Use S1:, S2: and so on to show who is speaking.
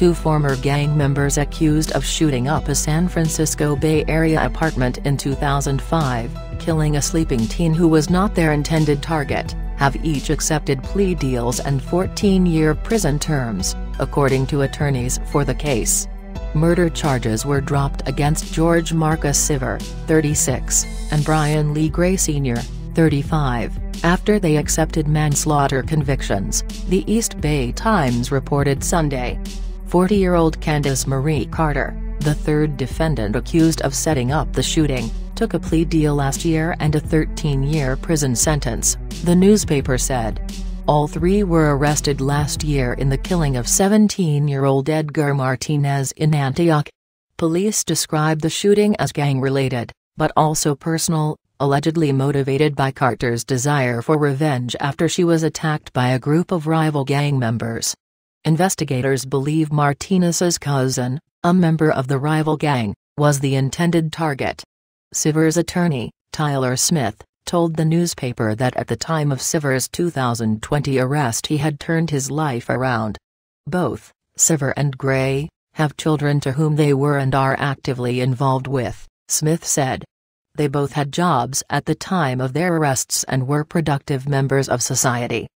S1: two former gang members accused of shooting up a San Francisco Bay Area apartment in 2005, killing a sleeping teen who was not their intended target, have each accepted plea deals and 14-year prison terms, according to attorneys for the case. Murder charges were dropped against George Marcus Siver, 36, and Brian Lee Gray Sr., 35, after they accepted manslaughter convictions, the East Bay Times reported Sunday. 40-year-old Candace Marie Carter, the third defendant accused of setting up the shooting, took a plea deal last year and a 13-year prison sentence, the newspaper said. All three were arrested last year in the killing of 17-year-old Edgar Martinez in Antioch. Police described the shooting as gang-related, but also personal, allegedly motivated by Carter's desire for revenge after she was attacked by a group of rival gang members. Investigators believe Martinez's cousin, a member of the rival gang, was the intended target. Siver's attorney, Tyler Smith, told the newspaper that at the time of Siver's 2020 arrest he had turned his life around. Both, Siver and Gray, have children to whom they were and are actively involved with, Smith said. They both had jobs at the time of their arrests and were productive members of society.